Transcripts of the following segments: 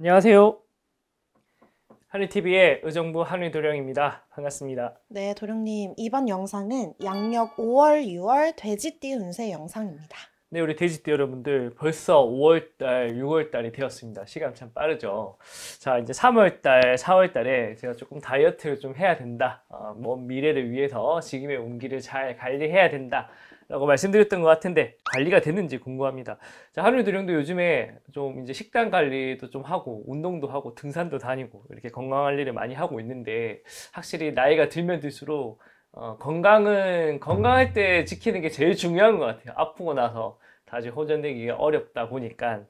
안녕하세요. 한리TV의 의정부 한리도령입니다. 반갑습니다. 네, 도령님. 이번 영상은 양력 5월, 6월 돼지띠 운세 영상입니다. 네, 우리 돼지띠 여러분들 벌써 5월달, 6월달이 되었습니다. 시간 참 빠르죠. 자, 이제 3월달, 4월달에 제가 조금 다이어트를 좀 해야 된다. 어, 먼 미래를 위해서 지금의 운기를 잘 관리해야 된다. 라고 말씀드렸던 것 같은데 관리가 됐는지 궁금합니다. 자, 하루 도령도 요즘에 좀 이제 식단 관리도 좀 하고 운동도 하고 등산도 다니고 이렇게 건강 관리를 많이 하고 있는데 확실히 나이가 들면 들수록 어, 건강은 건강할 때 지키는 게 제일 중요한 것 같아요. 아프고 나서 다시 호전되기가 어렵다 보니까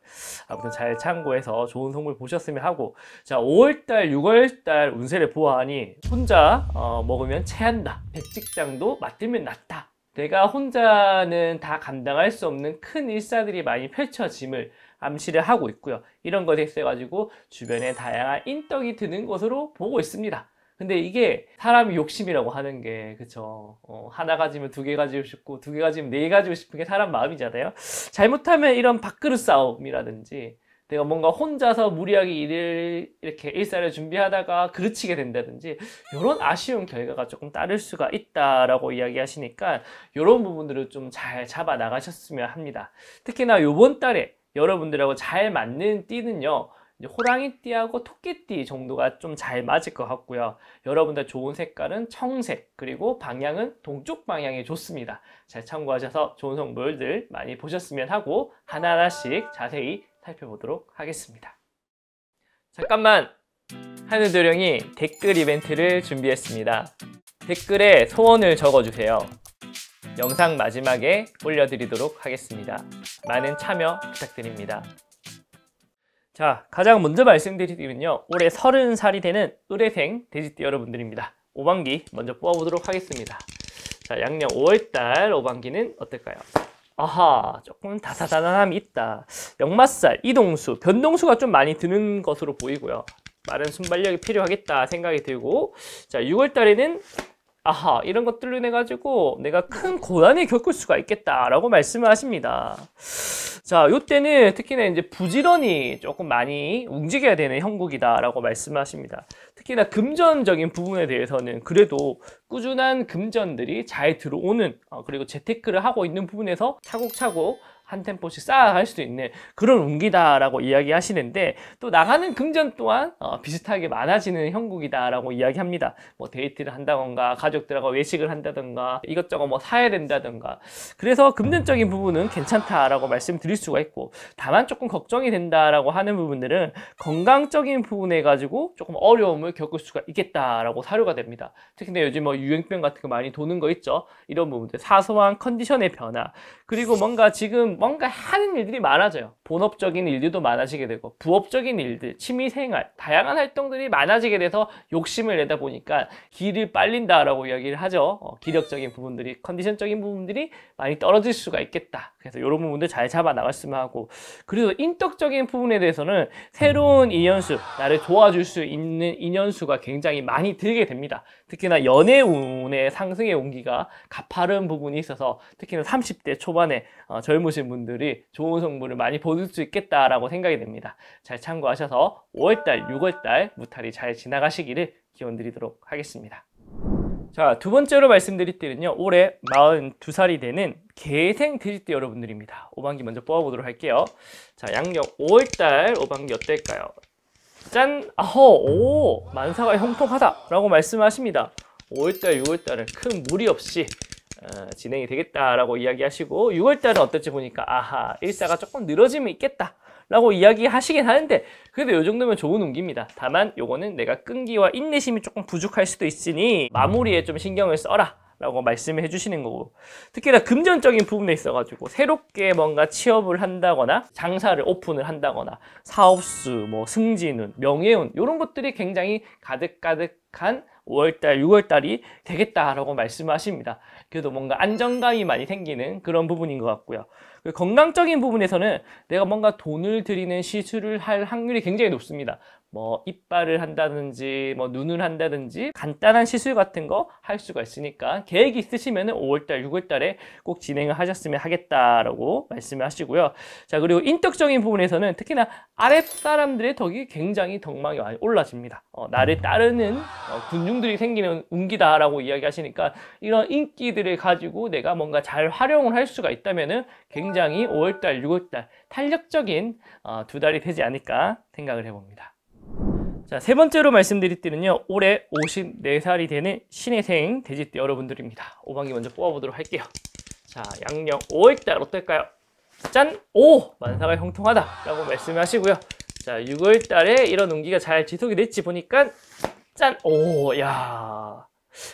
아무튼 잘 참고해서 좋은 선물 보셨으면 하고 자 5월달 6월달 운세를 보아하니 혼자 어, 먹으면 체한다 백직장도 맞들면 낫다 내가 혼자는 다 감당할 수 없는 큰 일사들이 많이 펼쳐짐을 암시를 하고 있고요. 이런 것에 있어 가지고 주변에 다양한 인덕이 드는 것으로 보고 있습니다. 근데 이게 사람이 욕심이라고 하는 게 그쵸? 어, 하나 가지면 두 개 가지고 싶고 두 개 가지면 네 개 가지고 싶은 게 사람 마음이잖아요. 잘못하면 이런 밥그릇 싸움이라든지 내가 뭔가 혼자서 무리하게 일을 이렇게 일사를 준비하다가 그르치게 된다든지 이런 아쉬운 결과가 조금 따를 수가 있다라고 이야기하시니까 이런 부분들을 좀 잘 잡아 나가셨으면 합니다 특히나 요번 달에 여러분들하고 잘 맞는 띠는요 호랑이띠하고 토끼띠 정도가 좀 잘 맞을 것 같고요. 여러분들 좋은 색깔은 청색 그리고 방향은 동쪽 방향이 좋습니다. 잘 참고하셔서 좋은 선물들 많이 보셨으면 하고 하나하나씩 자세히 살펴보도록 하겠습니다. 잠깐만 하늘도령이 댓글 이벤트를 준비했습니다. 댓글에 소원을 적어주세요. 영상 마지막에 올려드리도록 하겠습니다. 많은 참여 부탁드립니다. 자, 가장 먼저 말씀드리기는요. 올해 30살이 되는 의뢰생 돼지띠 여러분들입니다. 5반기 먼저 뽑아보도록 하겠습니다. 자, 양력 5월달 5반기는 어떨까요? 아하, 조금 다사다난함이 있다. 역마살, 이동수, 변동수가 좀 많이 드는 것으로 보이고요. 빠른 순발력이 필요하겠다 생각이 들고 자, 6월달에는 아하 이런 것들로 인해 가지고 내가 큰 고난을 겪을 수가 있겠다라고 말씀을 하십니다. 자, 요때는 특히나 이제 부지런히 조금 많이 움직여야 되는 형국이다라고 말씀하십니다. 특히나 금전적인 부분에 대해서는 그래도 꾸준한 금전들이 잘 들어오는 어, 그리고 재테크를 하고 있는 부분에서 차곡차곡 한 템포씩 쌓아갈 수도 있는 그런 운기다라고 이야기하시는데 또 나가는 금전 또한 어, 비슷하게 많아지는 형국이다라고 이야기합니다. 뭐 데이트를 한다던가 가족들하고 외식을 한다던가 이것저것 뭐 사야 된다던가 그래서 금전적인 부분은 괜찮다라고 말씀드릴 수가 있고 다만 조금 걱정이 된다라고 하는 부분들은 건강적인 부분에 가지고 조금 어려움을 겪을 수가 있겠다라고 사료가 됩니다. 특히 요즘 뭐 유행병 같은 거 많이 도는 거 있죠. 이런 부분들 사소한 컨디션의 변화 그리고 뭔가 지금 뭔가 하는 일들이 많아져요. 본업적인 일들도 많아지게 되고 부업적인 일들, 취미생활, 다양한 활동들이 많아지게 돼서 욕심을 내다 보니까 길을 빨린다라고 이야기를 하죠. 어, 기력적인 부분들이, 컨디션적인 부분들이 많이 떨어질 수가 있겠다. 그래서 이런 부분들 잘 잡아 나갔으면 하고 그리고 인덕적인 부분에 대해서는 새로운 인연수, 나를 도와줄 수 있는 인연수가 굉장히 많이 들게 됩니다. 특히나 연애운의 상승의 온기가 가파른 부분이 있어서 특히나 30대 초반에 어, 젊으신 분들이 좋은 성물을 많이 보실 수 있겠다라고 생각이 됩니다. 잘 참고하셔서 5월달, 6월달 무탈이 잘 지나가시기를 기원 드리도록 하겠습니다. 자, 두 번째로 말씀드릴 때는요. 올해 42살이 되는 개생 돼지띠 여러분들입니다. 5반기 먼저 뽑아보도록 할게요. 자, 양력 5월달 5반기 어떨까요? 짠! 아허! 오! 만사가 형통하다! 라고 말씀하십니다. 5월달, 6월달은 큰 무리 없이 어, 진행이 되겠다라고 이야기하시고 6월달은 어떨지 보니까 아하 일사가 조금 늘어지면 있겠다 라고 이야기하시긴 하는데 그래도 이 정도면 좋은 운기입니다. 다만 요거는 내가 끈기와 인내심이 조금 부족할 수도 있으니 마무리에 좀 신경을 써라 라고 말씀을 해주시는 거고 특히나 금전적인 부분에 있어가지고 새롭게 뭔가 취업을 한다거나 장사를 오픈을 한다거나 사업수, 뭐 승진운, 명예운 이런 것들이 굉장히 가득가득한 5월달, 6월달이 되겠다라고 말씀하십니다. 그래도 뭔가 안정감이 많이 생기는 그런 부분인 것 같고요. 건강적인 부분에서는 내가 뭔가 돈을 들이는 시술을 할 확률이 굉장히 높습니다. 뭐 이빨을 한다든지 뭐 눈을 한다든지 간단한 시술 같은 거 할 수가 있으니까 계획이 있으시면 은 5월달, 6월달에 꼭 진행을 하셨으면 하겠다라고 말씀을 하시고요. 자 그리고 인격적인 부분에서는 특히나 아랫 사람들의 덕이 굉장히 덕망이 많이 올라집니다. 어, 나를 따르는 어, 군중들이 생기는 운기다라고 이야기하시니까 이런 인기들을 가지고 내가 뭔가 잘 활용을 할 수가 있다면 은 굉장히 5월달, 6월달 탄력적인 어, 두 달이 되지 않을까 생각을 해봅니다. 자, 세 번째로 말씀드릴 때는요, 올해 54살이 되는 신혜생 돼지띠 여러분들입니다. 오방기 먼저 뽑아보도록 할게요. 자, 양력 5월달 어떨까요? 짠! 오! 만사가 형통하다! 라고 말씀하시고요. 자, 6월달에 이런 운기가 잘 지속이 될지 보니까, 짠! 오, 야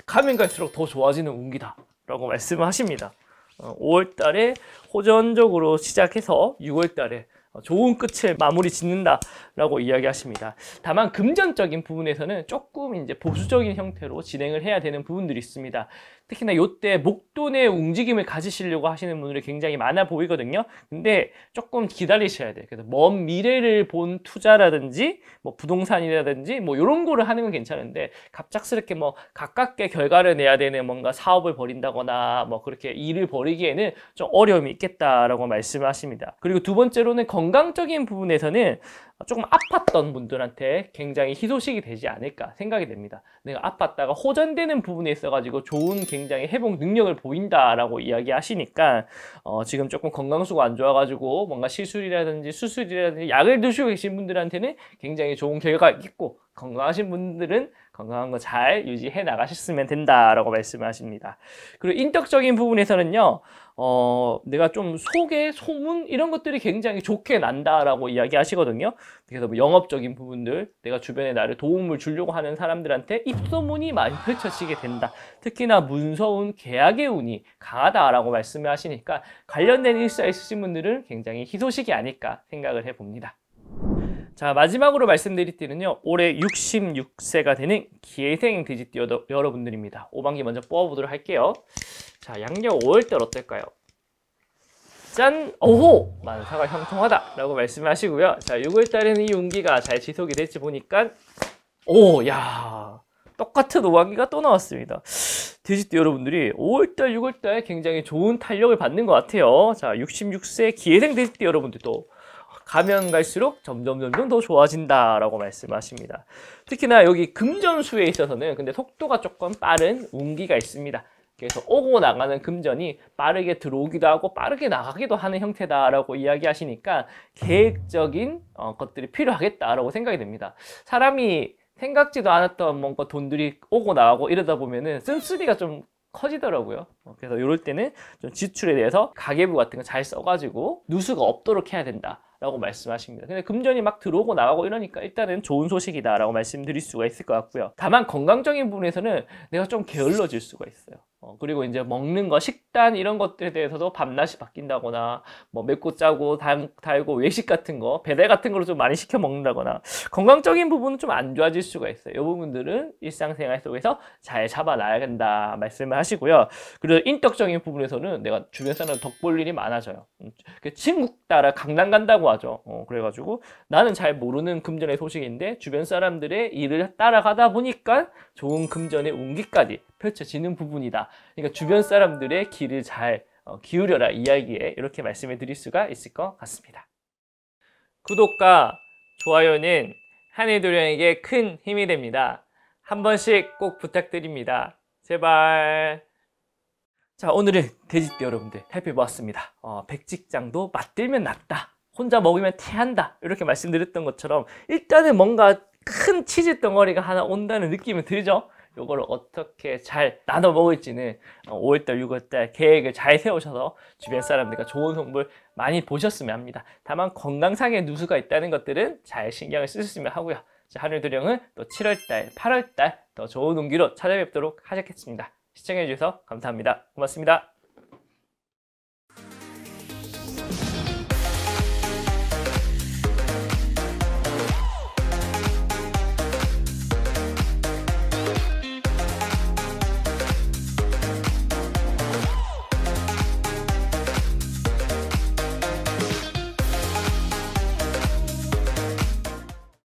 가면 갈수록 더 좋아지는 운기다. 라고 말씀을 하십니다. 어, 5월달에 호전적으로 시작해서 6월달에 어, 좋은 끝을 마무리 짓는다라고 이야기하십니다. 다만 금전적인 부분에서는 조금 이제 보수적인 형태로 진행을 해야 되는 부분들이 있습니다. 특히나 이때 목돈의 움직임을 가지시려고 하시는 분들이 굉장히 많아 보이거든요. 근데 조금 기다리셔야 돼요. 그래서 먼 미래를 본 투자라든지 뭐 부동산이라든지 뭐 이런 거를 하는 건 괜찮은데 갑작스럽게 뭐 가깝게 결과를 내야 되는 뭔가 사업을 벌인다거나 뭐 그렇게 일을 벌이기에는 좀 어려움이 있겠다라고 말씀을 하십니다. 그리고 두 번째로는 건 강적인 부분에서는 조금 아팠던 분들한테 굉장히 희소식이 되지 않을까 생각이 됩니다. 내가 아팠다가 호전되는 부분에 있어가지고 좋은 굉장히 회복 능력을 보인다라고 이야기하시니까 어, 지금 조금 건강수가 안 좋아가지고 뭔가 시술이라든지 수술이라든지 약을 드시고 계신 분들한테는 굉장히 좋은 결과가 있고 건강하신 분들은 건강한 거 잘 유지해 나가셨으면 된다라고 말씀을 하십니다. 그리고 인격적인 부분에서는요, 어, 내가 좀 소개, 소문 이런 것들이 굉장히 좋게 난다라고 이야기하시거든요. 그래서 뭐 영업적인 부분들, 내가 주변에 나를 도움을 주려고 하는 사람들한테 입소문이 많이 펼쳐지게 된다. 특히나 문서운 계약의 운이 강하다라고 말씀을 하시니까 관련된 일사 있으신 분들은 굉장히 희소식이 아닐까 생각을 해봅니다. 자 마지막으로 말씀드릴 때는요 올해 66세가 되는 기회생 돼지띠 여러분들입니다 5반기 먼저 뽑아보도록 할게요 자 양력 5월달 어떨까요? 짠! 오호! 만사가 형통하다 라고 말씀하시고요 자 6월달에는 이 운기가 잘 지속이 될지 보니까 오! 야 똑같은 5반기가 또 나왔습니다 돼지띠 여러분들이 5월달 6월달 굉장히 좋은 탄력을 받는 것 같아요 자 66세 기회생 돼지띠 여러분들도 가면 갈수록 점점 점점 더 좋아진다라고 말씀하십니다. 특히나 여기 금전수에 있어서는 근데 속도가 조금 빠른 운기가 있습니다. 그래서 오고 나가는 금전이 빠르게 들어오기도 하고 빠르게 나가기도 하는 형태다라고 이야기하시니까 계획적인 어, 것들이 필요하겠다라고 생각이 됩니다. 사람이 생각지도 않았던 뭔가 돈들이 오고 나가고 이러다 보면은 쓴쓰리가 좀 커지더라고요. 어, 그래서 이럴 때는 좀 지출에 대해서 가계부 같은 거 잘 써가지고 누수가 없도록 해야 된다. 라고 말씀하십니다. 근데 금전이 막 들어오고 나가고 이러니까 일단은 좋은 소식이다 라고 말씀드릴 수가 있을 것 같고요. 다만 건강적인 부분에서는 내가 좀 게을러질 수가 있어요. 어, 그리고 이제 먹는 거, 식단 이런 것들에 대해서도 밤낮이 바뀐다거나 뭐 맵고 짜고 달, 달고 외식 같은 거, 배달 같은 거를 좀 많이 시켜 먹는다거나 건강적인 부분은 좀 안 좋아질 수가 있어요. 이 부분들은 일상생활 속에서 잘 잡아놔야 된다 말씀을 하시고요. 그리고 인격적인 부분에서는 내가 주변 사람 덕볼 일이 많아져요. 음, 그 친구 따라 강남 간다고 하죠. 어, 그래가지고 나는 잘 모르는 금전의 소식인데 주변 사람들의 일을 따라가다 보니까 좋은 금전의 운기까지 펼쳐지는 부분이다. 그러니까 주변 사람들의 길을 잘 어, 기울여라 이야기에 이렇게 말씀을 드릴 수가 있을 것 같습니다. 구독과 좋아요는 한해도령에게 큰 힘이 됩니다. 한 번씩 꼭 부탁드립니다. 제발. 자, 오늘은 돼지띠 여러분들 살펴보았습니다. 어, 백직장도 맞들면 낫다. 혼자 먹으면 태한다. 이렇게 말씀드렸던 것처럼 일단은 뭔가 큰 치즈 덩어리가 하나 온다는 느낌이 들죠? 요거를 어떻게 잘 나눠 먹을지는 5월달, 어, 6월달 계획을 잘 세우셔서 주변 사람들과 좋은 선물 많이 보셨으면 합니다. 다만 건강상의 누수가 있다는 것들은 잘 신경을 쓰셨으면 하고요. 하늘도령은 또 7월달, 8월달 더 좋은 운기로 찾아뵙도록 하겠습니다. 시청해주셔서 감사합니다. 고맙습니다.